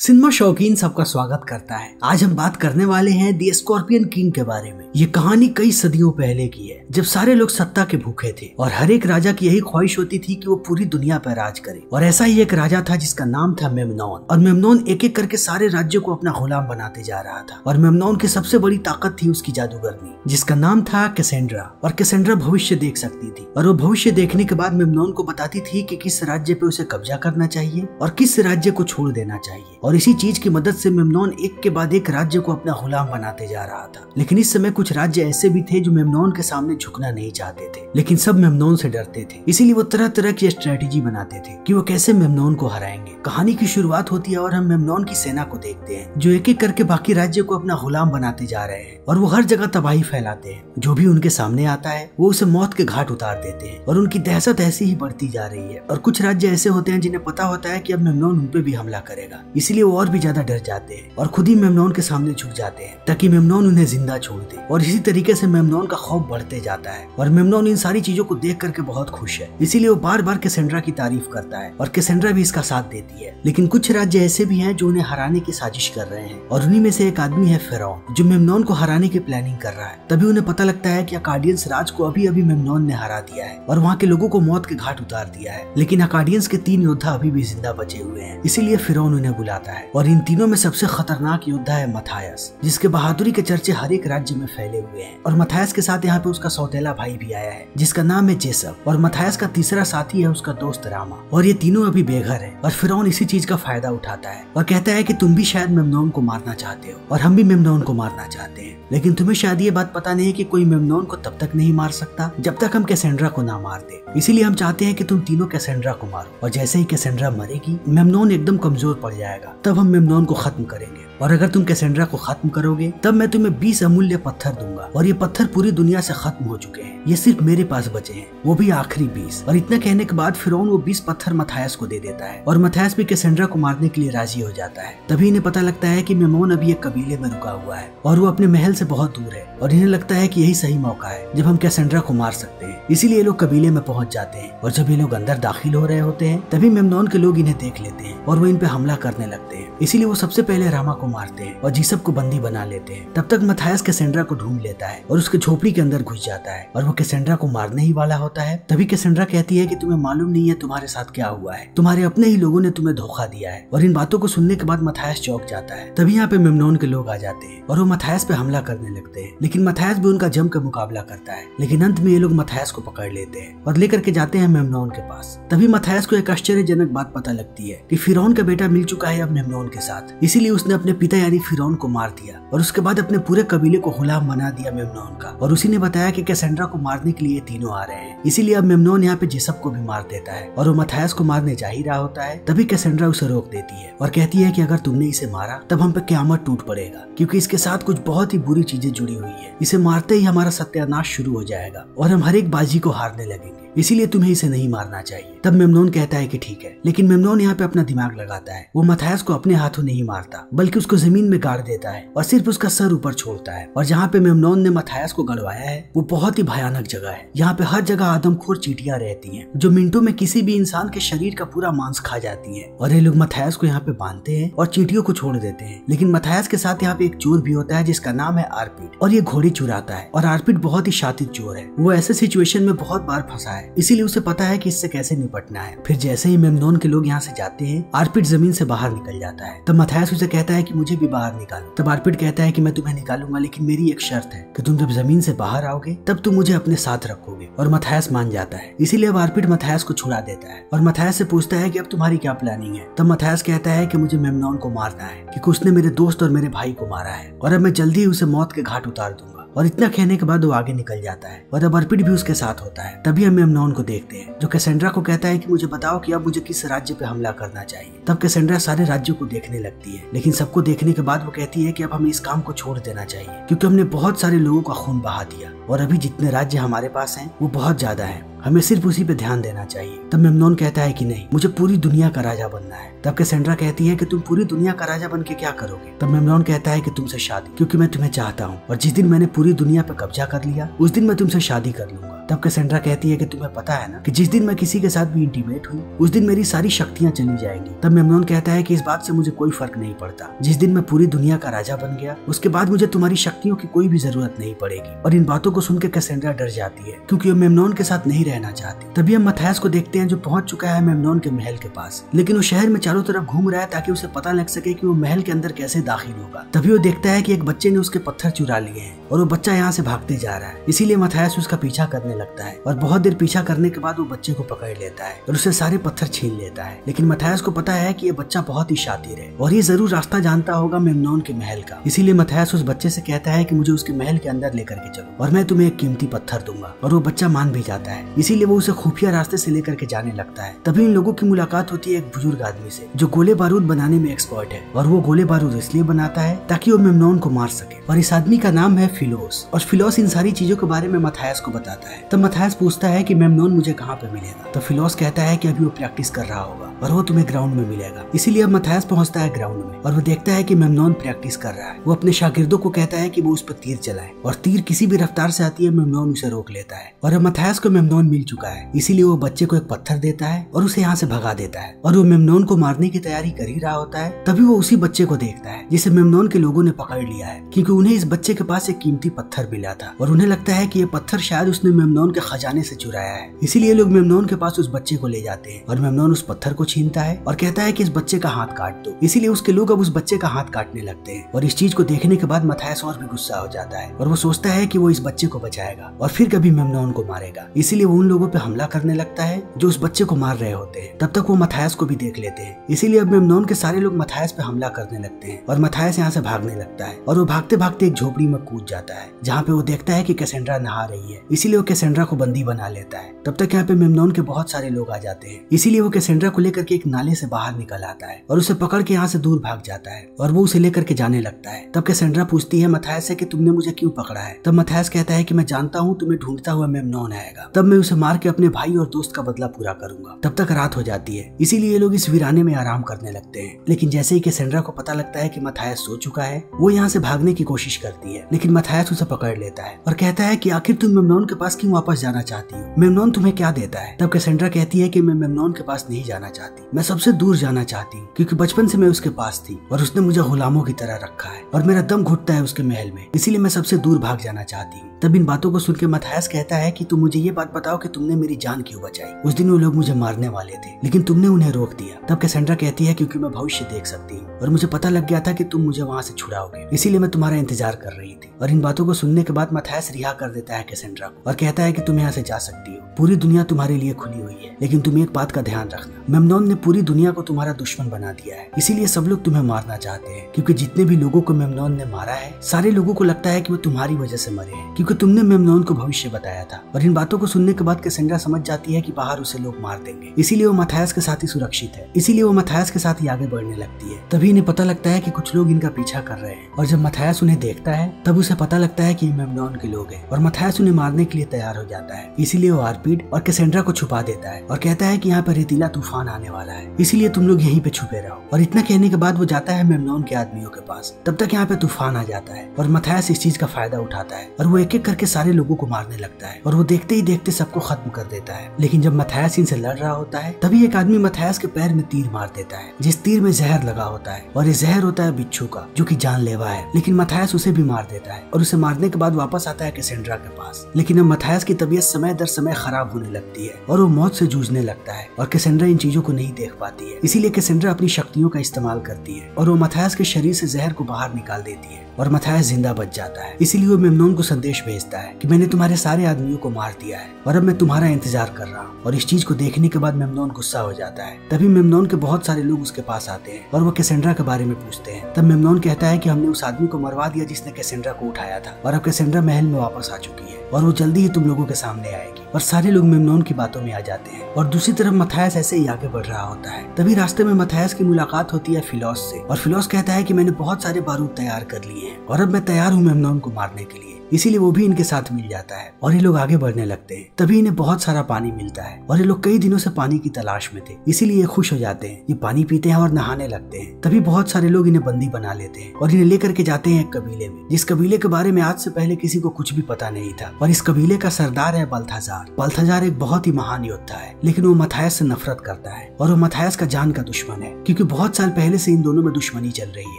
Cinema शौकीन सबका स्वागत करता है। आज हम बात करने वाले हैं दी स्कॉर्पियन किंग के बारे में। ये कहानी कई सदियों पहले की है, जब सारे लोग सत्ता के भूखे थे और हर एक राजा की यही ख्वाहिश होती थी कि वो पूरी दुनिया पर राज करे। और ऐसा ही एक राजा था जिसका नाम था मेमनौन। और मेमनौन एक एक करके सारे राज्यों को अपना गुलाम बनाते जा रहा था। और मेमनौन की सबसे बड़ी ताकत थी उसकी जादूगरनी, जिसका नाम था कैसेंड्रा। और कैसेंड्रा भविष्य देख सकती थी। और वो भविष्य देखने के बाद मेमनौन को बताती थी कि किस राज्य पे उसे कब्जा करना चाहिए और किस राज्य को छोड़ देना चाहिए। और इसी चीज़ की मदद से मेमनौन एक के बाद एक राज्य को अपना गुलाम बनाते जा रहा था। लेकिन इस समय कुछ राज्य ऐसे भी थे जो मेमनौन के सामने झुकना नहीं चाहते थे। लेकिन सब मेमनौन से डरते थे। इसीलिए वो तरह तरह की स्ट्रेटेजी बनाते थे कि वो कैसे मेमनौन को हराएँगे। कहानी की शुरुआत होती है और हम मेमनौन की सेना को देखते हैं, जो एक एक करके बाकी राज्य को अपना गुलाम बनाते जा रहे हैं और वो हर जगह तबाही फैलाते हैं। जो भी उनके सामने आता है, वो उसे मौत के घाट उतार देते हैं और उनकी दहशत ऐसी ही बढ़ती जा रही है। और कुछ राज्य ऐसे होते हैं जिन्हें पता होता है की अब मेमनौन उन पे भी हमला करेगा। इसीलिए वो और भी ज़्यादा डर जाते हैं और खुद ही मेमनौन के सामने झुक जाते हैं, ताकि मेमनौन उन्हें ज़िंदा छोड़ दे। और इसी तरीके से मेमनौन का खौफ बढ़ते जाता है और मेमनौन इन सारी चीज़ों को देख करके बहुत खुश है। इसीलिए वो बार बार केसेंड्रा की तारीफ़ करता है और केसेंड्रा भी इसका साथ देती है। लेकिन कुछ राज्य ऐसे भी हैं जो उन्हें हराने की साजिश कर रहे हैं और उन्हीं में से एक आदमी है फेरौन, जो मेमनौन को हराने की प्लानिंग कर रहा है। तभी उन्हें पता लगता है की अकाडियंस राज को अभी अभी मेमनौन ने हरा दिया है और वहाँ के लोगों को मौत के घाट उतार दिया है। लेकिन अकाडियंस के तीन योद्धा अभी भी ज़िंदा बचे हुए हैं, इसीलिए फिरौन उन्हें बुलाता है। और इन तीनों में सबसे खतरनाक योद्धा है मथायस, जिसके बहादुरी के चर्चे हर एक राज्य में फैले हुए हैं। और मथायस के साथ यहाँ पे उसका सौतेला भाई भी आया है, जिसका नाम है जेसब और मथायस का तीसरा साथी है उसका दोस्त रामा। और ये तीनों अभी बेघर है, और फिर इसी चीज़ का फ़ायदा उठाता है और कहता है की तुम भी शायद मेमनोन को मारना चाहते हो, और हम भी मेमनोन को मारना चाहते हैं। लेकिन तुम्हें शायद ये बात पता नहीं है कि कोई मेमनोन को तब तक नहीं मार सकता, जब तक हम कैसेंड्रा को ना मार दे। इसीलिए हम चाहते हैं कि तुम तीनों कैसेंड्रा को मारो, और जैसे ही कैसेंड्रा मरेगी, मेमनोन एकदम कमज़ोर पड़ जाएगा। तब हम मेमनोन को खत्म करेंगे। और अगर तुम कैसेंड्रा को खत्म करोगे, तब मैं तुम्हें बीस अमूल्य पत्थर दूँगा। और ये पत्थर पूरी दुनिया से खत्म हो चुके हैं। ये सिर्फ़ मेरे पास बचे हैं। वो भी आखिरी बीस। और इतना कहने के बाद फिर वो बीस पत्थर मथायस को दे देता है। और मथायस भी कैसेंड्रा को मारने के लिए राज़ी हो जाता है। तभी इन्हें पता लगता है की मेमोन अभी एक कबीले में रुका हुआ है। और वो अपने महल से बहुत दूर है। और इन्हें लगता है की यही सही मौका है, जब हम कैसेंड्रा को मार सकते हैं। इसीलिए लोग कबीले में पहुँच जाते हैं और जब ये लोग अंदर दाखिल हो रहे होते हैं, तभी मेमनौन के लोग इन्हें देख लेते हैं और वो इन पे हमला करने लगते हैं। इसीलिए वो सबसे पहले रामा को मारते हैं और जीसब को बंदी बना लेते हैं। तब तक मथायस कैसेंड्रा को ढूंढ लेता है और उसके झोपड़ी के अंदर घुस जाता है और वो कैसेंड्रा को मारने ही वाला होता है। तभी कैसेंड्रा कहती है की तुम्हें मालूम नहीं है तुम्हारे साथ क्या हुआ है। तुम्हारे अपने ही लोगों ने तुम्हें धोखा दिया है और इन बातों को सुनने के बाद मथायस चौक जाता है। तभी यहाँ पे मेमनोन के लोग आ जाते हैं और वो मथायस पे हमला करने लगते हैं। लेकिन मथायस भी उनका जम का मुकाबला करता है। लेकिन अंत में ये लोग मथायस को पकड़ लेते हैं और लेकर के जाते हैं मेमनोन के पास। तभी मथायस को एक आश्चर्यजनक बात पता लगती है कि फिरौन का बेटा मिल चुका है अब मेमनोन के साथ। इसीलिए उसने अपने पिता यानी फिरौन को मार दिया और उसके बाद अपने पूरे कबीले को गुलाम बना दिया मेमनोन का। और उसी ने बताया की कैसेंड्रा को मारने के लिए तीनों आ रहे हैं। इसीलिए अब मेमनोन यहाँ पे जेसब को भी मार देता है और वो मथायस को मारने जा ही रहा होता है, तभी कैसेंड्रा उसे रोक देती है और कहती है कि अगर तुमने इसे मारा, तब हम पे क्यामत टूट पड़ेगा, क्योंकि इसके साथ कुछ बहुत ही बुरी चीज़ें जुड़ी हुई है इसे मारते ही हमारा सत्यानाश शुरू हो जाएगा और हम हर एक बाजी को हारने लगेंगे। इसीलिए तुम्हें इसे नहीं मारना चाहिए। तब मेमनोन कहता है कि ठीक है, लेकिन मेमनोन यहाँ पे अपना दिमाग लगाता है। वो मथायस को अपने हाथों नहीं मारता, बल्कि उसको ज़मीन में गाड़ देता है और सिर्फ़ उसका सर ऊपर छोड़ता है। और जहाँ पे मेमनोन ने मथायस को गड़वाया है, वो बहुत ही भयानक जगह है। यहाँ पे हर जगह आदमखोर चीटियाँ रहती है, जो मिनटों में किसी भी इंसान के शरीर का पूरा मांस खा जाती है। और ये लोग मथायस को यहाँ पे बांधते हैं और चीटियों को छोड़ देते हैं। लेकिन मथायस के साथ यहाँ पे एक चोर भी होता है, जिसका नाम है आरपीट। और ये घोड़ी चुराता है और आरपीट बहुत ही शातित चोर है। वो ऐसे सिचुएशन में बहुत बार फंसा है। इसीलिए उसे पता है कि इससे कैसे निपटना है। फिर जैसे ही मेमनोन के लोग यहाँ से जाते हैं, आरपीट ज़मीन से बाहर निकल जाता है। तब मथायस उसे कहता है की मुझे भी बाहर निकालो। तब आरपीट कहता है की मैं तुम्हें निकालूँगा, लेकिन मेरी एक शर्त है की तुम जब ज़मीन से बाहर आओगे, तब तुम मुझे अपने साथ रखोगे। और मथायस मान जाता है। इसीलिए अब आरपीट मथायस को छुड़ा देता है। और मथायस से पूछता है कि अब तुम्हारी क्या प्लानिंग है? तब मथायस कहता है की मुझे मेमनोन को मारना है, क्योंकि उसने मेरे दोस्त और मेरे भाई को मारा है। और अब मैं जल्दी ही उसे मौत के घाट उतार और इतना कहने के बाद वो आगे निकल जाता है। और अब अर्पिट भी उसके साथ होता है। तभी हम मेमनोन को देखते हैं, जो कैसेंड्रा को कहता है कि मुझे बताओ कि अब मुझे किस राज्य पे हमला करना चाहिए। तब कैसेंड्रा सारे राज्यों को देखने लगती है, लेकिन सबको देखने के बाद वो कहती है की अब हमें इस काम को छोड़ देना चाहिए, क्यूँकी हमने बहुत सारे लोगों का खून बहा दिया। और अभी जितने राज्य हमारे पास हैं, वो बहुत ज़्यादा है। हमें सिर्फ़ उसी पे ध्यान देना चाहिए। तब मेमनोन कहता है कि नहीं, मुझे पूरी दुनिया का राजा बनना है। तब कैसेंड्रा कहती है कि तुम पूरी दुनिया का राजा बन के क्या करोगे? तब मेमनोन कहता है कि तुमसे शादी, क्योंकि मैं तुम्हें चाहता हूँ। और जिस दिन मैंने पूरी दुनिया पे कब्जा कर लिया, उस दिन मैं तुमसे शादी कर लूँगा। तब कैसेंड्रा कहती है कि तुम्हें पता है ना कि जिस दिन मैं किसी के साथ भी इंटीमेट हुई, उस दिन मेरी सारी शक्तियाँ चली जाएँगी। तब मेमनोन कहता है कि इस बात से मुझे कोई फ़र्क नहीं पड़ता। जिस दिन मैं पूरी दुनिया का राजा बन गया, उसके बाद मुझे तुम्हारी शक्तियों की कोई भी ज़रूरत नहीं पड़ेगी। और इन बातों को सुनकर कैसेंड्रा डर जाती है, क्योंकि वो मेमनोन के साथ नहीं रहना चाहती। तभी हम मथैस को देखते हैं जो पहुँच चुका है मेमनोन के महल के पास। लेकिन वो शहर में चारों तरफ़ घूम रहा है ताकि उसे पता लग सके की वो महल के अंदर कैसे दाखिल होगा। तभी वो देखता है की एक बच्चे ने उसके पत्थर चुरा लिए हैं। और वो बच्चा यहाँ से भागते जा रहा है। इसीलिए मथायस उसका पीछा करने लगता है और बहुत देर पीछा करने के बाद वो बच्चे को पकड़ लेता है और उसे सारे पत्थर छीन लेता है। लेकिन मथायस को पता है कि ये बच्चा बहुत ही शातिर है और ये ज़रूर रास्ता जानता होगा मेमनोन के महल का। इसीलिए मथायस उस बच्चे से कहता है की मुझे उसके महल के अंदर लेकर के चलो और मैं तुम्हें एक कीमती पत्थर दूँगा और वो बच्चा मान भी जाता है। इसीलिए वो उसे खुफिया रास्ते से लेकर के जाने लगता है। तभी इन लोगों की मुलाकात होती है एक बुज़ुर्ग आदमी से, जो गोले बारूद बनाने में एक्सपर्ट है और वो गोले बारूद इसलिए बनाता है ताकि वो मेमनोन को मार सके। और इस आदमी का नाम है फिलोस। और फिलोस इन सारी चीज़ों के बारे में मथायस को बताता है। तब मथायस पूछता है कि मेमनोन मुझे कहाँ पे मिलेगा? तो फिलोस कहता है कि अभी वो प्रैक्टिस कर रहा होगा और वो तुम्हें ग्राउंड में मिलेगा। इसीलिए अब मथायस पहुँचता है ग्राउंड में और वो देखता है कि मेमनोन प्रैक्टिस कर रहा है। वो अपने शागिर्दों को कहता है कि वो उस पर तीर चलाए और तीर किसी भी रफ्तार से आती है, मेमनोन उसे रोक लेता है। और अब मथायस को मेमनोन मिल चुका है। इसीलिए वो बच्चे को एक पत्थर देता है और उसे यहाँ से भगा देता है। और वो मेमनोन को मारने की तैयारी कर ही रहा होता है। तभी वो उसी बच्चे को देखता है, जिसे मेमनोन के लोगों ने पकड़ लिया है। क्योंकि उन्हें इस बच्चे के पास एक कीमती पत्थर मिला था और उन्हें लगता है कि ये पत्थर शायद उसने मेमनोन के खजाने से चुराया है। इसीलिए लोग मेमनोन के पास उस बच्चे को ले जाते हैं और मेमनोन उस पत्थर को छीनता है और कहता है कि इस बच्चे का हाथ काट दो। इसीलिए उसके लोग अब उस बच्चे का हाथ काटने लगते हैं और इस चीज़ को देखने के बाद मथायस और भी गुस्सा हो जाता है और वो सोचता है कि वो इस बच्चे को बचाएगा और फिर कभी मेमनोन को मारेगा। इसीलिए वो उन लोगों पे हमला करने लगता है जो उस बच्चे को मार रहे होते हैं। तब तक वो मथायस को भी देख लेते हैं। इसीलिए अब मेमनोन के सारे लोग मथायस पे हमला करने लगते हैं और मथायस यहाँ से भागने लगता है और वो भागते भागते एक झोपड़ी में कूद जाता है, जहाँ पे वो देखता है कि कैसेंड्रा नहा रही है। इसीलिए वो कैसेंड्रा को बंदी बना लेता है। तब तक यहाँ पे मेमनोन के बहुत सारे लोग आ जाते हैं। इसीलिए वो कैसेंड्रा को लेकर के एक नाले से बाहर निकल आता है और उसे पकड़ के यहाँ से दूर भाग जाता है और वो उसे लेकर के जाने लगता है। तब कैसेंड्रा पूछती है, मथायस से कि तुमने मुझे क्यों पकड़ा है? तब मथायस कहता है कि, मैं जानता हूँ, तुम्हें ढूंढता हुआ मेमनोन आएगा। तब मैं उसे मार के अपने भाई और दोस्त का बदला पूरा करूँगा। तब तक रात हो जाती है। इसीलिए लोग इस वीराने में आराम करने लगते हैं। लेकिन जैसे ही कैसेंड्रा को पता लगता है की मथायस सो चुका है, वो यहाँ से भागने की कोशिश करती है। लेकिन उसे पकड़ लेता है। और कहता है कि आखिर तुम मेमनोन के पास क्यों वापस जाना चाहती हो? मेमनोन तुम्हें क्या देता है? तब कैसेंड्रा कहती है कि मैं मेमनोन के पास नहीं जाना चाहती। मैं सबसे दूर जाना चाहती हूँ, क्योंकि बचपन से मैं उसके पास थी और उसने मुझे गुलामों की तरह रखा है और मेरा दम घुटता है उसके महल में। इसीलिए मैं सबसे दूर भाग जाना चाहती हूँ। तब इन बातों को सुन के मथायस कहता है कि तुम मुझे ये बात बताओ कि तुमने मेरी जान क्यों बचाई? उस दिन वो लोग मुझे मारने वाले थे, लेकिन तुमने उन्हें रोक दिया। तब कैसेंड्रा कहती है, क्योंकि मैं भविष्य देख सकती हूँ और मुझे पता लग गया था कि तुम मुझे वहाँ से छुड़ाओगे। इसीलिए मैं तुम्हारा इंतज़ार कर रही थी और बातों को सुनने के बाद मथायस रिहा कर देता है कैसेंड्रा को और कहता है कि तुम यहाँ से जा सकती हो। पूरी दुनिया तुम्हारे लिए खुली हुई है, लेकिन तुम एक बात का ध्यान रखना। मेमनोन ने पूरी दुनिया को तुम्हारा दुश्मन बना दिया है। इसीलिए सब लोग तुम्हें मारना चाहते हैं, क्योंकि जितने भी लोगों को मेमनोन ने मारा है, सारे लोगों को लगता है कि वो तुम्हारी वजह से मरे हैं, क्योंकि तुमने मेमनोन को भविष्य बताया था। और इन बातों को सुनने के बाद कैसेंड्रा समझ जाती है की बाहर उसे लोग मार देंगे। इसीलिए वो मथायस के साथ ही सुरक्षित है। इसीलिए वो मथायस के साथ ही आगे बढ़ने लगती है। तभी इन्हें पता लगता है की कुछ लोग इनका पीछा कर रहे हैं। और जब मथायस उन्हें देखता है, तब उसे पता लगता है कि ये मेमनोन के लोग हैं और मथायस उन्हें मारने के लिए तैयार हो जाता है। इसीलिए वो आरपीड और कैसेंड्रा को छुपा देता है और कहता है कि यहाँ पर रेतीला तूफ़ान आने वाला है। इसीलिए तुम लोग यहीं पे छुपे रहो। और इतना कहने के बाद वो जाता है मेमनोन के आदमियों के पास। तब तक यहाँ पे तूफ़ान आ जाता है और मथायस इस चीज़ का फ़ायदा उठाता है और वो एक एक करके सारे लोगों को मारने लगता है और वो देखते ही देखते सबको खत्म कर देता है। लेकिन जब मथायस इनसे लड़ रहा होता है, तभी एक आदमी मथायस के पैर में तीर मार देता है, जिस तीर में जहर लगा होता है। और ये जहर होता है बिच्छू का, जो कि जानलेवा है। लेकिन मथायस उसे भी मार देता है। और उसे मारने के बाद वापस आता है कैसेंड्रा के पास। लेकिन अब मथायस की तबीयत समय दर समय खराब होने लगती है और वो मौत से जूझने लगता है और कैसेंड्रा इन चीज़ों को नहीं देख पाती है। इसीलिए कैसेंड्रा अपनी शक्तियों का इस्तेमाल करती है और वो मथायस के शरीर से जहर को बाहर निकाल देती है और मथायस ज़िंदा बच जाता है। इसीलिए वो मेमनोन को संदेश भेजता है कि मैंने तुम्हारे सारे आदमियों को मार दिया है और अब मैं तुम्हारा इंतज़ार कर रहा हूँ और इस चीज़ को देखने के बाद मेमनोन गुस्सा हो जाता है। तभी मेमनोन के बहुत सारे लोग उसके पास आते हैं और वो कैसेंड्रा के बारे में पूछते हैं। तब मेमनोन कहता है की हमने उस आदमी को मरवा दिया जिसने कैसेंड्रा को उठाया था। और अब कैसेंड्रा महल में वापस आ चुकी है और वो जल्दी ही तुम लोगों के सामने आएगी। और सारे लोग मेमनोन की बातों में आ जाते हैं। और दूसरी तरफ़ मथायस ऐसे ही आगे बढ़ रहा होता है। तभी रास्ते में मथायस की मुलाकात होती है फिलोस से। और फिलोस कहता है कि मैंने बहुत सारे बारूद तैयार कर लिए हैं और अब मैं तैयार हूँ मेमनोन को मारने के लिए। इसीलिए वो भी इनके साथ मिल जाता है और ये लोग आगे बढ़ने लगते हैं। तभी इन्हें बहुत सारा पानी मिलता है और ये लोग कई दिनों से पानी की तलाश में थे। इसीलिए खुश हो जाते हैं, ये पानी पीते हैं और नहाने लगते हैं। तभी बहुत सारे लोग इन्हें बंदी बना लेते हैं और इन्हें लेकर के जाते हैं एक कबीले में। जिस कबीले के बारे में आज से पहले किसी को कुछ भी पता नहीं था और इस कबीले का सरदार है बल्थाजार। बल्थाजार एक बहुत ही महान योद्धा है, लेकिन वो मथायस से नफरत करता है और वो मथायस का जान का दुश्मन है, क्योंकि बहुत साल पहले से इन दोनों में दुश्मनी चल रही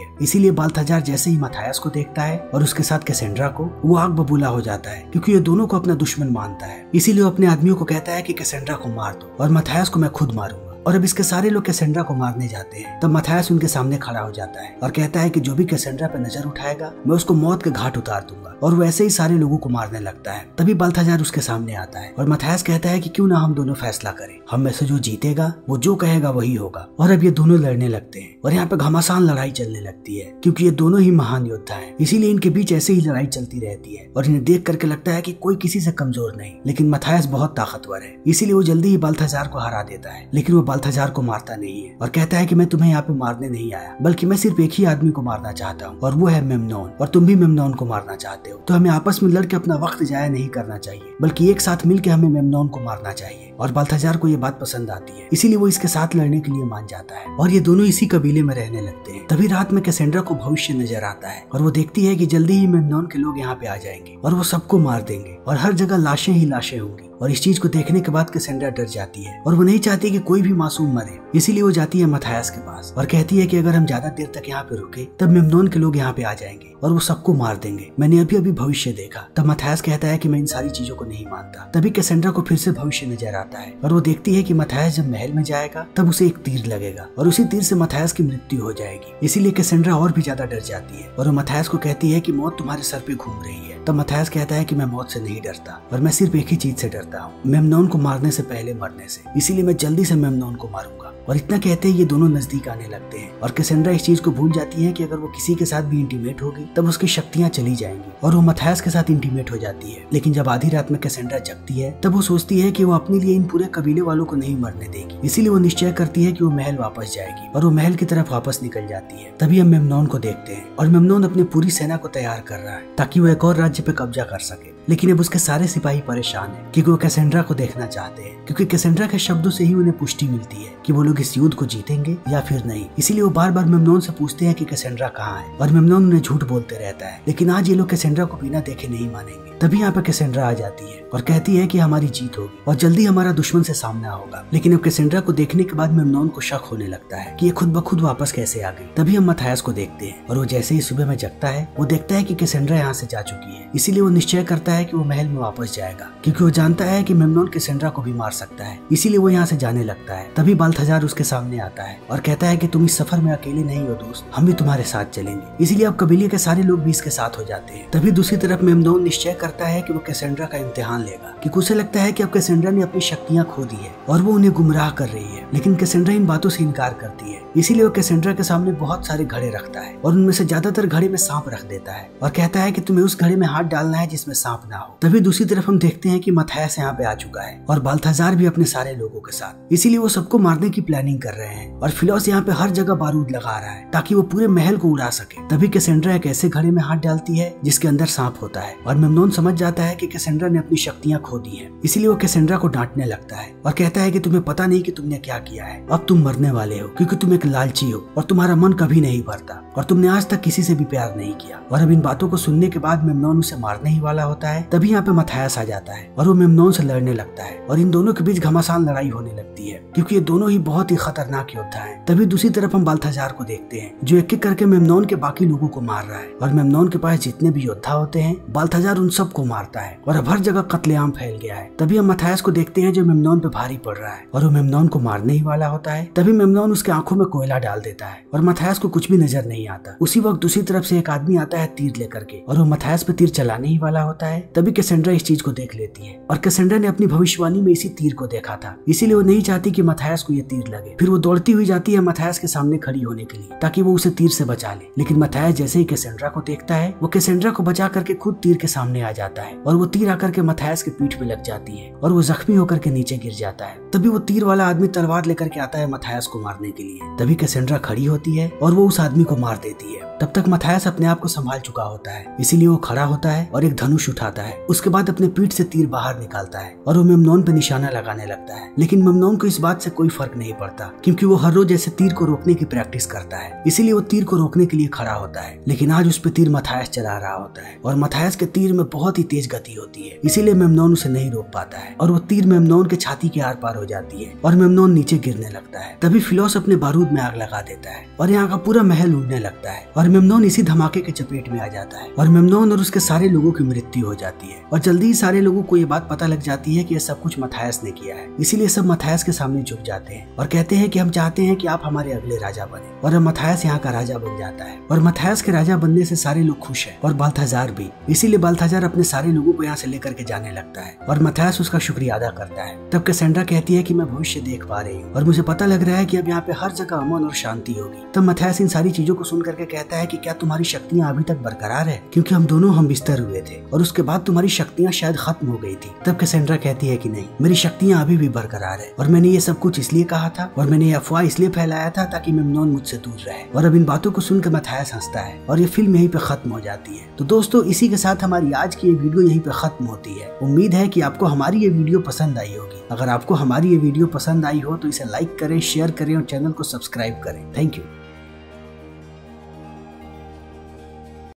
है। इसीलिए बल्थजार जैसे ही मथायस को देखता है और उसके साथ कैसेंड्रा को, वो आग बबूला हो जाता है, क्योंकि ये दोनों को अपना दुश्मन मानता है। इसीलिए अपने आदमियों को कहता है की कैसेंड्रा को मार दो और मथायस को मैं खुद मारूँगा। और अब इसके सारे लोग कैसेंड्रा को मारने जाते हैं। तब मथायस उनके सामने खड़ा हो जाता है और कहता है कि जो भी कैसेंड्रा पे नज़र उठाएगा, मैं उसको मौत के घाट उतार दूँगा। और वैसे ही सारे लोगों को मारने लगता है। तभी बल्थाजार उसके सामने आता है और मथायस कहता है कि क्यों ना हम दोनों फैसला करें। हम में से जो जीतेगा, वो जो कहेगा, वही होगा। और अब ये दोनों लड़ने लगते हैं और यहाँ पे घमासान लड़ाई चलने लगती है, क्योंकि ये दोनों ही महान योद्धा है। इसीलिए इनके बीच ऐसे ही लड़ाई चलती रहती है और इन्हें देख करके लगता है की कोई किसी से कमज़ोर नहीं। लेकिन मथायस बहुत ताकतवर है, इसीलिए वो जल्दी ही बाल्थाजार को हरा देता है। लेकिन वो बाल्थाजार को मारता नहीं है और कहता है की मैं तुम्हें यहाँ पे मारने नहीं आया, बल्कि मैं सिर्फ़ एक ही आदमी को मारना चाहता हूँ और वो है मेमनोन और तुम भी मेमनोन को मारना चाहते हो। तो हमें आपस में लड़के अपना वक्त जाया नहीं करना चाहिए, बल्कि एक साथ मिलकर हमें मेमनोन को मारना चाहिए और बाल्थाजार को ये बात पसंद आती है। इसीलिए वो इसके साथ लड़ने के लिए मान जाता है और ये दोनों इसी कबीले में रहने लगते हैं। तभी रात में कैसेंड्रा को भविष्य नज़र आता है और वो देखती है कि जल्दी ही मेमनोन के लोग यहाँ पे आ जाएँगे और वो सबको मार देंगे और हर जगह लाशें ही लाशें होंगी और इस चीज़ को देखने के बाद कैसेंड्रा डर जाती है और वो नहीं चाहती कि कोई भी मासूम मरे। इसीलिए वो जाती है मथायस के पास और कहती है कि अगर हम ज़्यादा देर तक यहाँ पे रुके, तब मेमनोन के लोग यहाँ पे आ जाएँगे और वो सबको मार देंगे। मैंने अभी अभी भविष्य देखा। तब मथायस कहता है कि मैं इन सारी चीज़ों को नहीं मानता। तभी कैसेंड्रा को फिर से भविष्य नज़र आता है और वो देखती है कि मथायस जब महल में जाएगा, तब उसे एक तीर लगेगा और उसी तीर से मथायस की मृत्यु हो जाएगी। इसीलिए कैसेंड्रा और भी ज़्यादा डर जाती है और वो मथायस को कहती है की मौत तुम्हारे सर पे घूम रही है। तब मथायस कहता है की मैं मौत से नहीं डरता और मैं सिर्फ़ एक ही चीज़ से डरता हूँ, मेमनोन को मारने से पहले मरने से। इसीलिए मैं जल्दी से मेमनोन को मारूँगा। और इतना कहते ही ये दोनों नज़दीक आने लगते हैं। और कैसेंड्रा इस चीज़ को भूल जाती है कि अगर वो किसी के साथ भी इंटीमेट होगी, तब उसकी शक्तियाँ चली जाएँगी और वो मथायस के साथ इंटीमेट हो जाती है। लेकिन जब आधी रात में कैसेंड्रा जगती है, तब वो सोचती है कि वो अपने लिए इन पूरे कबीले वालों को नहीं मरने देगी। इसीलिए वो निश्चय करती है कि वो महल वापस जाएगी और वो महल की तरफ़ वापस निकल जाती है। तभी हम मेमनोन को देखते हैं और मेमनोन अपनी पूरी सेना को तैयार कर रहा है, ताकि वो एक और राज्य पे कब्जा कर सके। लेकिन अब उसके सारे सिपाही परेशान हैं, क्योंकि वो कैसेंड्रा को देखना चाहते हैं, क्योंकि कैसेंड्रा के शब्दों से ही उन्हें पुष्टि मिलती है कि वो लोग इस युद्ध को जीतेंगे या फिर नहीं? इसीलिए वो बार बार मेमनोन से पूछते हैं कि कैसेंड्रा कहाँ है। और मेमनोन उन्हें झूठ बोलते रहता है। लेकिन आज ये लोग कैसेंड्रा को बिना देखे नहीं मानेंगे। तभी यहाँ पे कैसेंड्रा आ जाती है और कहती है कि हमारी जीत होगी और जल्दी हमारा दुश्मन से सामना होगा। लेकिन अब कैसेंड्रा को देखने के बाद मेमनोन को शक होने लगता है कि ये खुद ब खुद वापस कैसे आ गई। तभी हम मथायस को देखते हैं और वो जैसे ही सुबह में जगता है, वो देखता है कि कैसेंड्रा यहाँ से जा चुकी है। इसीलिए वो निश्चय करता है कि वो महल में वापस जाएगा। क्योंकि वो जानता है कि मेमनोन कैसेंड्रा को भी मार सकता है। इसीलिए वो यहाँ से जाने लगता है। तभी बाल्थजार उसके सामने आता है और कहता है कि तुम इस सफ़र में अकेले नहीं हो दोस्त, हम भी तुम्हारे साथ चलेंगे। इसीलिए अब कबीले के सारे लोग भी इसके साथ हो जाते हैं। तभी दूसरी तरफ़ मेमनोन निश्चय करता है कि वो कैसेंड्रा का इम्तिहान लेगा। क्योंकि उसे लगता है कि अब कैसेंड्रा ने अपनी शक्तियाँ खो दी है और वो उन्हें गुमराह कर रही है। लेकिन कैसेंड्रा इन बातों से इनकार करती है। इसीलिए वो कैसेंड्रा के सामने बहुत सारे घड़े रखता है और उनमें से ज़्यादातर घड़े में सांप रख देता है और कहता है कि तुम्हें उस घड़े में हाथ डालना है जिसमें सांप ना हो। तभी दूसरी तरफ़ हम देखते हैं कि मथायस यहाँ पे आ चुका है और बाल्थाजार भी अपने सारे लोगों के साथ। इसीलिए वो सबको मारने की प्लानिंग कर रहे हैं। और फिलोस यहाँ पे हर जगह बारूद लगा रहा है, ताकि वो पूरे महल को उड़ा सके। तभी कैसेंड्रा एक ऐसे घड़े में हाथ डालती है, जिसके अंदर सांप होता है। और मेमनोन समझ जाता है कि कैसेंड्रा ने अपनी शक्तियाँ खो दी है। इसीलिए वो कैसेंड्रा को डांटने लगता है और कहता है की तुम्हें पता नहीं की तुमने क्या किया है। अब तुम मरने वाले हो, क्यूँकी तुम एक लालची हो और तुम्हारा मन कभी नहीं भरता। और तुमने आज तक किसी से भी प्यार नहीं किया। और अब इन बातों को सुनने के बाद मेमनोन उसे मारने ही वाला होता है। तभी यहाँ पे मथायस आ जाता है और वो मेमनोन से लड़ने लगता है। और इन दोनों के बीच घमासान लड़ाई होने लगती है, क्योंकि ये दोनों ही बहुत ही खतरनाक योद्धा है। तभी दूसरी तरफ़ हम बाल्थाजार को देखते हैं, जो एक एक करके मेमनोन के बाकी लोगों को मार रहा है। और मेमनोन के पास जितने भी योद्धा होते हैं, बाल्थाजार उन सबको मारता है और अब हर जगह कत्लेआम फैल गया है। तभी हम मथायस को देखते हैं, जो मेमनोन पे भारी पड़ रहा है और वो मेमनोन को मारने ही वाला होता है। तभी मेमनोन उसके आँखों में कोयला डाल देता है और मथायस को कुछ भी नज़र नहीं आता। उसी वक्त दूसरी तरफ़ से एक आदमी आता है तीर लेकर के और वो मथायस पे तीर चलाने ही वाला होता है। तभी कैसेंड्रा इस चीज़ को देख लेती है और कैसेंड्रा ने अपनी भविष्यवाणी में इसी तीर को देखा था। इसीलिए वो नहीं चाहती कि मथायस को ये तीर लगे। फिर वो दौड़ती हुई जाती है मथायस के सामने खड़ी होने के लिए, ताकि वो उसे तीर से बचा ले। लेकिन मथायस जैसे ही कैसेंड्रा को देखता है, वो कैसेंड्रा को बचा करके खुद तीर के सामने आ जाता है और वो तीर आकर के मथायस के पीठ में लग जाती है और वो जख्मी होकर के नीचे गिर जाता है। तभी वो तीर वाला आदमी तलवार लेकर के आता है मथायस को मारने के लिए। तभी कैसेंड्रा खड़ी होती है और वो उस आदमी को मार देती है। तब तक मथायस अपने आप को संभाल चुका होता है। इसीलिए वो खड़ा होता है और एक धनुष उठाता है। उसके बाद अपने पीठ से तीर बाहर निकालता है और वो मेमनोन पे निशाना लगाने लगता है। लेकिन मेमनोन को इस बात से कोई फ़र्क नहीं पड़ता, क्योंकि वो हर रोज ऐसे तीर को रोकने की प्रैक्टिस करता है। इसीलिए वो तीर को रोकने के लिए खड़ा होता है। लेकिन आज उस पर तीर मथायस चला रहा होता है और मथायस के तीर में बहुत ही तेज गति होती है। इसीलिए मेमनोन उसे नहीं रोक पाता है और वो तीर मेमनोन के छाती के आर पार हो जाती है और मेमनोन नीचे गिरने लगता है। तभी फिलोस अपने बारूद में आग लगा देता है और यहाँ का पूरा महल उड़ने लगता है और मेमनोन इसी धमाके के चपेट में आ जाता है। और मेमनोन और उसके सारे लोगों की मृत्यु हो जाती है। और जल्दी ही सारे लोगों को ये बात पता लग जाती है कि यह सब कुछ मथायस ने किया है। इसीलिए सब मथायस के सामने झुक जाते हैं और कहते हैं कि हम चाहते हैं कि आप हमारे अगले राजा बने। और मथायस यहाँ का राजा बन जाता है। और मथायस के राजा बनने से सारे लोग खुश है और बाल्थाजार भी। इसीलिए बाल्थाजार अपने सारे लोगों को यहाँ से लेकर के जाने लगता है। और मथायस उसका शुक्रिया अदा करता है। तब कैसेंड्रा कहती है की मैं भविष्य देख पा रही हूँ। और मुझे पता लग रहा है की अब यहाँ पे हर जगह अमन और शांति होगी। तब मथायस इन सारी चीज़ों को सुन करके कहता है कि क्या तुम्हारी शक्तियाँ अभी तक बरकरार है? क्योंकि हम दोनों हम बिस्तर हुए थे, और उसके बाद तुम्हारी शक्तियाँ शायद खत्म हो गई थी। तब कैसेंड्रा कहती है कि नहीं, मेरी शक्तियाँ अभी भी बरकरार है, और मैंने ये सब कुछ इसलिए कहा था, और मैंने ये अफवाह इसलिए फैलाया था ताकि मेमनोन मुझसे दूर रहे, और अब इन बातों को सुनकर मथायस हंसता है, और ये फ़िल्म यहीं पे खत्म हो जाती है। तो दोस्तों, इसी के साथ हमारी आज की ये वीडियो यहीं पे खत्म होती है। उम्मीद है कि आपको हमारी ये वीडियो पसंद आई होगी। अगर आपको हमारी ये वीडियो पसंद आई हो तो इसे लाइक करें शेयर करें, और चैनल को सब्सक्राइब करें। Thank you